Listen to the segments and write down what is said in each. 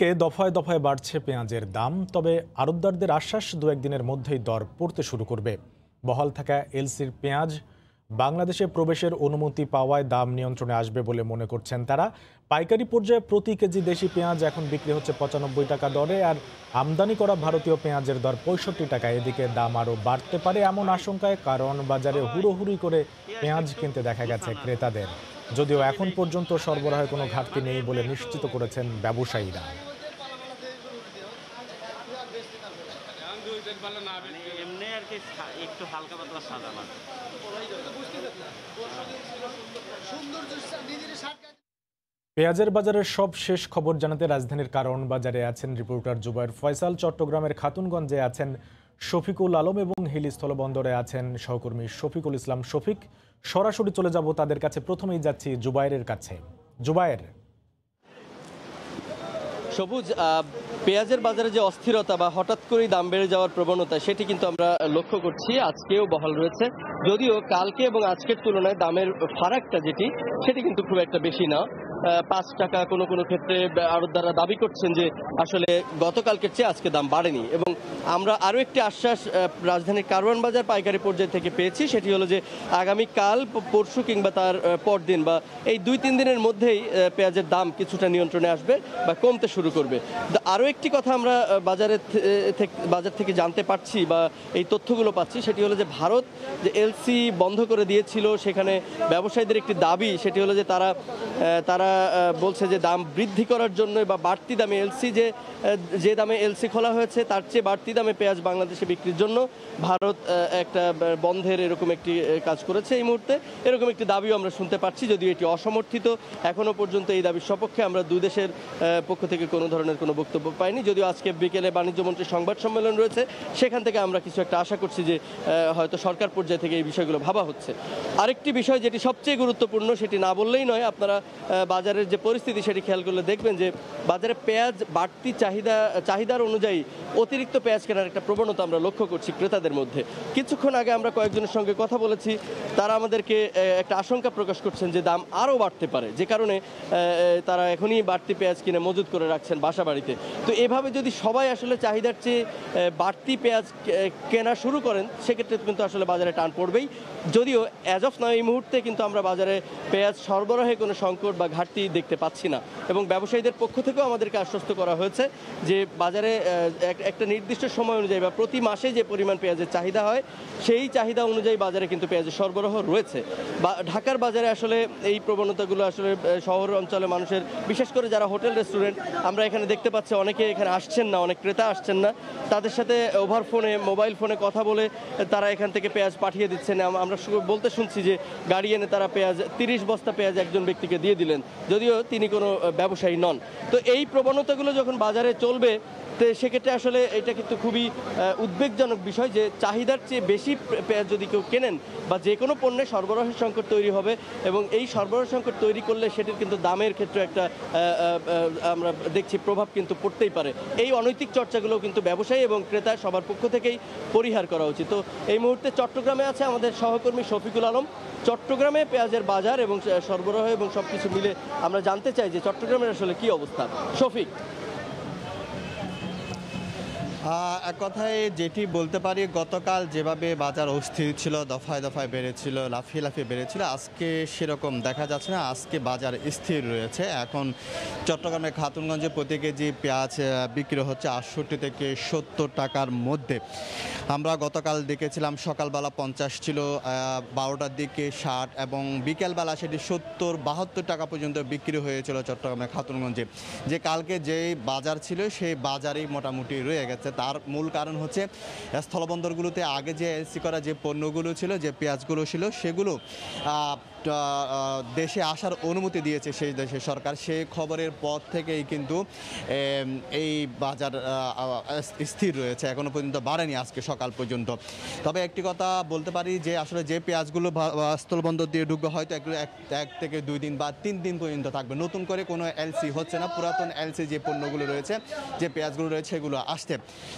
কে দফায় দফায় বাড়ছে পেঁয়াজের দাম, তবে আড়তদারদের আশ্বাস দু একদিনের মধ্যেই দর পড়তে শুরু করবে। বহাল থাকা এলসির পেঁয়াজ, বাংলাদেশে প্রবেশের অনুমতি পাওয়ায় দাম নিয়ন্ত্রণে আসবে বলে মনে করছেন তারা। পাইকারি পর্যায়ে প্রতি কেজি দেশি পেঁয়াজ এখন বিক্রি হচ্ছে পঁচানব্বই টাকা দরে, আর আমদানি করা ভারতীয় পেঁয়াজের দর পঁয়ষট্টি টাকা। এদিকে দাম আরও বাড়তে পারে এমন আশঙ্কায় কারণ বাজারে হুড়োহুড়ি করে পেঁয়াজ কিনতে দেখা গেছে ক্রেতাদের। যদিও এখন পর্যন্ত সরবরাহে কোনো ঘাটতি নেই বলে নিশ্চিত করেছেন ব্যবসায়ীরা। মানে এমনি আর কি একটু হালকা পাতলা সাদা পেঁয়াজের বাজারের সব শেষ খবর জানাতে রাজধানীর কারণ বাজারে আছেন রিপোর্টার জুবাইর ফয়সাল চট্টগ্রামের খাতুনগঞ্জে আছেন শফিকুল আলম এবং হিলি স্থলবন্দরে আছেন সহকর্মী শফিকুল ইসলাম। শফিক সরাসরি চলে যাব তাদের কাছে। প্রথমেই যাচ্ছি জুবাইরের কাছে। জুবাইর। সবুজ পেঁয়াজের বাজারে যে অস্থিরতা বা হঠাৎ করেই দাম বেড়ে যাওয়ার প্রবণতা, সেটি কিন্তু আমরা লক্ষ্য করছি। আজকেও বহাল রয়েছে। যদিও কালকে এবং আজকের তুলনায় দামের ফারাকটা যেটি, সেটি কিন্তু খুব একটা বেশি না। পাঁচ টাকা কোনো কোনো ক্ষেত্রে আড়তদাররা দাবি করছেন যে আসলে গতকালকের চেয়ে আজকে দাম বাড়েনি। এবং আমরা আরও একটি আশ্বাস রাজধানীর কারওয়ান বাজার পাইকারি পর্যায় থেকে পেয়েছি। সেটি হলো যে আগামীকাল প- পরশু কিংবা তার পরদিন বা এই দুই তিন দিনের মধ্যেই পেঁয়াজের দাম কিছুটা নিয়ন্ত্রণে আসবে বা কমতে শুরু করবে। আরও একটি কথা আমরা থেকে, বাজার থেকে জানতে পারছি বা এই তথ্যগুলো পাচ্ছি, সেটি হলো যে ভারত যে এলসি বন্ধ করে দিয়েছিল, সেখানে ব্যবসায়ীদের একটি দাবি, সেটি হলো যে তারা তারা বলছে যে দাম বৃদ্ধি করার জন্য বা বাড়তি দামে এলসি যে যে দামে এলসি খোলা হয়েছে, তার চেয়ে বাড়তি দামে পেঁয়াজ বাংলাদেশে বিক্রির জন্য ভারত একটা বন্ধের এরকম একটি কাজ করেছে এই মুহূর্তে। এরকম একটি দাবিও আমরা শুনতে পাচ্ছি, যদিও এটি অসমর্থিত। এখনও পর্যন্ত এই দাবির সপক্ষে আমরা দুই দেশের পক্ষ থেকে কোনো ধরনের কোনো বক্তব্য পাইনি। যদিও আজকে বিকেলে বাণিজ্য মন্ত্রীর সংবাদ সম্মেলন রয়েছে, সেখান থেকে আমরা কিছু একটা আশা করছি যে হয়তো সরকার পর্যায়ে থেকে এই বিষয়গুলো ভাবা হচ্ছে। আরেকটি বিষয় যেটি সবচেয়ে গুরুত্বপূর্ণ, সেটি না বললেই নয়, আপনারা বাজারের যে পরিস্থিতি সেটি খেয়াল করলে দেখবেন যে বাজারে পেঁয়াজ বাড়তি চাহিদা, চাহিদার অনুযায়ী অতিরিক্ত পেঁয়াজ কেনার একটা প্রবণতা আমরা লক্ষ্য করছি ক্রেতাদের মধ্যে। কিছুক্ষণ আগে আমরা কয়েকজনের সঙ্গে কথা বলেছি, তারা আমাদেরকে একটা আশঙ্কা প্রকাশ করছেন যে দাম আরও বাড়তে পারে। যে কারণে তারা এখনই বাড়তি পেঁয়াজ কিনে মজুত করে রাখছেন বাসা বাড়িতে। তো এভাবে যদি সবাই আসলে চাহিদার চেয়ে বাড়তি পেঁয়াজ কেনা শুরু করেন, সেক্ষেত্রে কিন্তু আসলে বাজারে টান পড়বেই। যদিও অ্যাজ অফ নয় এই মুহূর্তে কিন্তু আমরা বাজারে পেঁয়াজ সরবরাহে কোনো সংকট বা ঘাটতি দেখতে পাচ্ছি না। এবং ব্যবসায়ীদের পক্ষ থেকেও আমাদেরকে আশ্বস্ত করা হয়েছে যে বাজারে এক- একটা নির্দিষ্ট সময় অনুযায়ী বা প্রতি মাসে যে পরিমাণ পেঁয়াজের চাহিদা হয়, সেই চাহিদা অনুযায়ী বাজারে কিন্তু পেঁয়াজের সরবরাহ রয়েছে। বা ঢাকার বাজারে আসলে এই প্রবণতাগুলো আসলে শহর অঞ্চলে মানুষের, বিশেষ করে যারা হোটেল, রেস্টুরেন্ট, আমরা এখানে দেখতে পাচ্ছি অনেকে এখানে আসছেন না, অনেক ক্রেতা আসছেন না। তাদের সাথে ওভার ফোনে, মোবাইল ফোনে কথা বলে তারা এখান থেকে পেঁয়াজ পাঠিয়ে দিচ্ছেন। আমরা বলতে শুনছি যে গাড়ি এনে তারা পেঁয়াজ, তিরিশ বস্তা পেঁয়াজ একজন ব্যক্তিকে দিয়ে দিলেন। যদিও তিনি কোনো ব্যবসায়ী নন। তো এই প্রবণতাগুলো যখন বাজারে চলবে, তো সেক্ষেত্রে আসলে এটা কিন্তু খুবই উদ্বেগজনক বিষয় যে চাহিদার চেয়ে বেশি পেঁয়াজ যদি কেউ কেনেন বা যে কোনো পণ্যে সরবরাহের সংকট তৈরি হবে এবং এই সরবরাহ সংকট তৈরি করলে সেটির কিন্তু দামের ক্ষেত্রে একটা আমরা দেখছি প্রভাব কিন্তু পড়তেই পারে। এই অনৈতিক চর্চাগুলো কিন্তু ব্যবসায়ী এবং ক্রেতা সবার পক্ষ থেকেই পরিহার করা উচিত। তো এই মুহূর্তে চট্টগ্রামে আছে আমাদের সহকর্মী শফিকুল আলম। চট্টগ্রামে পেঁয়াজের বাজার এবং সরবরাহ এবং সব কিছু মিলে আমরা জানতে চাই যে চট্টগ্রামের আসলে কি অবস্থা। শফিক। এক কথায় যেটি বলতে পারি, গতকাল যেভাবে বাজার অস্থির ছিল, দফায় দফায় বেড়েছিল, লাফিয়ে লাফিয়ে বেড়েছিল, আজকে সেরকম দেখা যাচ্ছে না। আজকে বাজার স্থির রয়েছে। এখন চট্টগ্রামের খাতুনগঞ্জে প্রতি কেজি পেঁয়াজ বিক্রি হচ্ছে আটষট্টি থেকে সত্তর টাকার মধ্যে। আমরা গতকাল দেখেছিলাম, সকালবেলা পঞ্চাশ ছিল বারোটার দিকে ষাট এবং বিকেলবেলা সেটি সত্তর, বাহাত্তর টাকা পর্যন্ত বিক্রি হয়েছিল চট্টগ্রামের খাতুনগঞ্জে। যে কালকে যে বাজার ছিল, সেই বাজারেই মোটামুটি রয়ে গেছে। তার মূল কারণ হচ্ছে, স্থলবন্দরগুলোতে আগে যে এসি করা যে পণ্যগুলো ছিল, যে পেঁয়াজগুলো ছিল, সেগুলো দেশে আসার অনুমতি দিয়েছে সেই দেশের সরকার। সেই খবরের পর থেকেই কিন্তু এই বাজার স্থির রয়েছে। এখনও পর্যন্ত বাড়েনি আজকে সকাল পর্যন্ত। তবে একটি কথা বলতে পারি যে, আসলে যে পেঁয়াজগুলো স্থলবন্দর দিয়ে ঢুকবে, হয়তো এগুলো এক থেকে দুই দিন বা তিন দিন পর্যন্ত থাকবে। নতুন করে কোনো এলসি হচ্ছে না। পুরাতন এলসি যে পণ্যগুলো রয়েছে, যে পেঁয়াজগুলো রয়েছে, সেগুলো আসছে।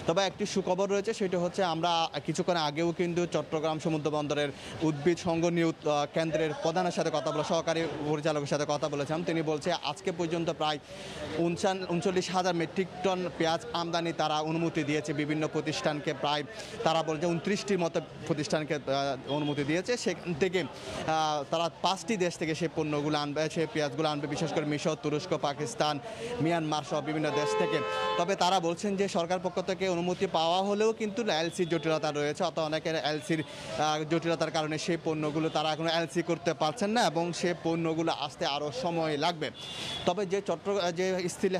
তবে একটি সুখবর রয়েছে, সেটা হচ্ছে আমরা কিছুক্ষণ আগেও কিন্তু চট্টগ্রাম সমুদ্র বন্দরের উদ্ভিদ সংঘ নিয়োগ কেন্দ্রের প্রধানের সাথে কথা বলে, সহকারী পরিচালকের সাথে কথা বলেছিলাম। তিনি বলছে, আজকে পর্যন্ত প্রায় উনচান উনচল্লিশ হাজার মেট্রিক টন পেঁয়াজ আমদানি তারা অনুমতি দিয়েছে। বিভিন্ন প্রতিষ্ঠানকে প্রায়, তারা বলছে উনত্রিশটির মতো প্রতিষ্ঠানকে অনুমতি দিয়েছে। সেখান থেকে তারা পাঁচটি দেশ থেকে সেই পণ্যগুলো আনবে সেই পেঁয়াজগুলো আনবে, বিশেষ করে মিশর, তুরস্ক, পাকিস্তান, মিয়ানমার সহ বিভিন্ন দেশ থেকে। তবে তারা বলছেন যে, সরকার পক্ষ থেকে অনুমতি পাওয়া হলেও কিন্তু এলসির জটিলতা রয়েছে অত অনেকের এলসির জটিলতার কারণে সেই পণ্যগুলো তারা এখনও এলসি করতে পারছেন না এবং সে পণ্যগুলো আসতে আরও সময় লাগবে। তবে যে চট্ট যে স্থির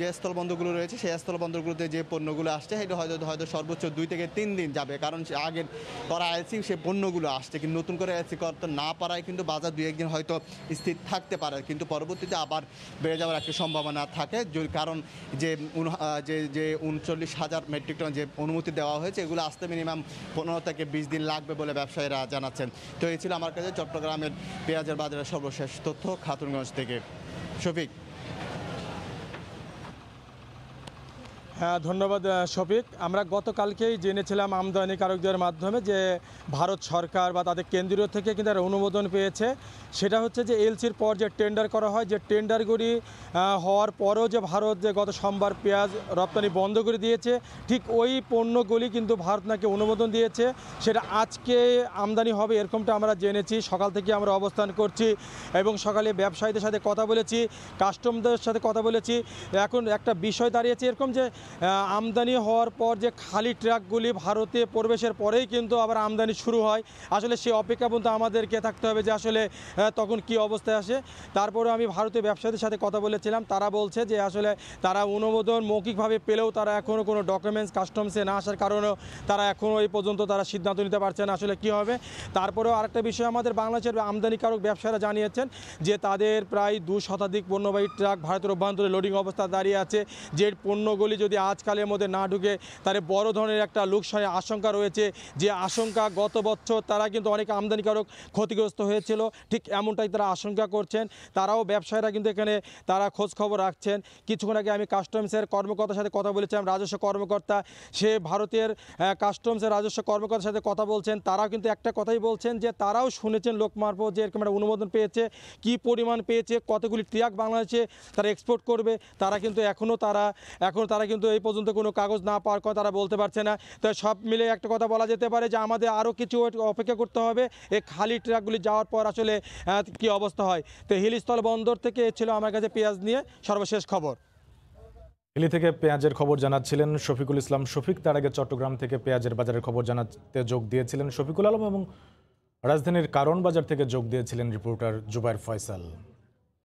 যে স্থলবন্দরগুলো রয়েছে, সেই স্থলবন্দরগুলোতে যে পণ্যগুলো আসছে, সেটা হয়তো হয়তো সর্বোচ্চ দুই থেকে তিন দিন যাবে। কারণ আগের করা এলসি সে পণ্যগুলো আসছে। কিন্তু নতুন করে এলসি করতে না পারায় কিন্তু বাজার দুই একদিন হয়তো স্থির থাকতে পারে। কিন্তু পরবর্তীতে আবার বেড়ে যাওয়ার একটা সম্ভাবনা থাকে। কারণ যে যে যে উনচল্লিশ হাজার মেট্রিক টন যে অনুমতি দেওয়া হয়েছে, এগুলো আসতে মিনিমাম পনেরো থেকে বিশ দিন লাগবে বলে ব্যবসায়ীরা জানাচ্ছেন। তো এই ছিল আমার কাছে চট্টগ্রামের পেঁয়াজের বাজারের সর্বশেষ তথ্য খাতুনগঞ্জ থেকে। শফিক ধন্যবাদ শফিক। আমরা গতকালকেই জেনেছিলাম আমদানিকারকদের মাধ্যমে যে ভারত সরকার বা তাদের কেন্দ্রীয় থেকে কিন্তু অনুমোদন পেয়েছে। সেটা হচ্ছে যে এলসির পর যে টেন্ডার করা হয়, যে টেন্ডারগুলি হওয়ার পরও যে ভারত যে গত সোমবার পেঁয়াজ রপ্তানি বন্ধ করে দিয়েছে, ঠিক ওই পণ্যগুলি কিন্তু ভারত নাকি অনুমোদন দিয়েছে। সেটা আজকে আমদানি হবে এরকমটা আমরা জেনেছি, সকাল থেকে আমরা অবস্থান করছি এবং সকালে ব্যবসায়ীদের সাথে কথা বলেছি কাস্টমদের সাথে কথা বলেছি। এখন একটা বিষয় দাঁড়িয়েছে এরকম যে আমদানি হওয়ার পর যে খালি ট্রাকগুলি ভারতে প্রবেশের পরেই কিন্তু আবার আমদানি শুরু হয়। আসলে সেই অপেক্ষা পর্যন্ত আমাদেরকে থাকতে হবে যে আসলে তখন কি অবস্থায় আসে। তারপরে আমি ভারতীয় ব্যবসায়ীদের সাথে কথা বলেছিলাম। তারা বলছে যে আসলে তারা অনুমোদন মৌখিকভাবে পেলেও তারা এখনও কোনো ডকুমেন্টস কাস্টমসে না আসার কারণেও তারা এখনও এই পর্যন্ত তারা সিদ্ধান্ত নিতে পারছে না আসলে কি হবে। তারপরেও আরেকটা বিষয় আমাদের বাংলাদেশের আমদানিকারক ব্যবসায়ীরা জানিয়েছেন যে তাদের প্রায় দু শতাধিক পণ্যবাহী ট্রাক ভারতের অভ্যন্তরে লোডিং অবস্থা দাঁড়িয়ে আছে। যে পণ্যগুলি যদি আজকালের মধ্যে না ঢুকে, তাহলে বড় ধরনের একটা লোকসানের আশঙ্কা রয়েছে। যে আশঙ্কা গত বছর তারা কিন্তু অনেক আমদানিকারক ক্ষতিগ্রস্ত হয়েছিল, ঠিক এমনটাই তারা আশঙ্কা করছেন। তারাও ব্যবসায়ীরা কিন্তু এখানে তারা খোঁজ খবর রাখছেন। কিছুক্ষণ আগে আমি কাস্টমসের কর্মকর্তার সাথে কথা বলেছিলাম, রাজস্ব কর্মকর্তা। সে ভারতের কাস্টমসের রাজস্ব কর্মকর্তার সাথে কথা বলছেন। তারাও কিন্তু একটা কথাই বলছেন যে, তারাও শুনেছেন লোক মারফত যে এরকম একটা অনুমোদন পেয়েছে, কি পরিমাণ পেয়েছে, কতগুলি ট্রাক বাংলাদেশে তারা এক্সপোর্ট করবে। তারা কিন্তু এখনও তারা এখনও তারা কিন্তু এই পর্যন্ত কোনো কাগজ না পাওয়ার কথা তারা বলতে পারছে না। তো সব মিলে একটা কথা বলা যেতে পারে যে আমাদের আরও কিছু অপেক্ষা করতে হবে। এই খালি ট্রাকগুলি যাওয়ার পর আসলে কি অবস্থা হয়। তো হিলিস্থল বন্দর থেকে ছিল আমার কাছে পেঁয়াজ নিয়ে সর্বশেষ খবর। হিলি থেকে পেঁয়াজের খবর জানাচ্ছিলেন শফিকুল ইসলাম শফিক। তার আগে চট্টগ্রাম থেকে পেঁয়াজের বাজারের খবর জানাতে যোগ দিয়েছিলেন শফিকুল আলম এবং রাজধানীর কারণ বাজার থেকে যোগ দিয়েছিলেন রিপোর্টার জুবাইর ফয়সাল।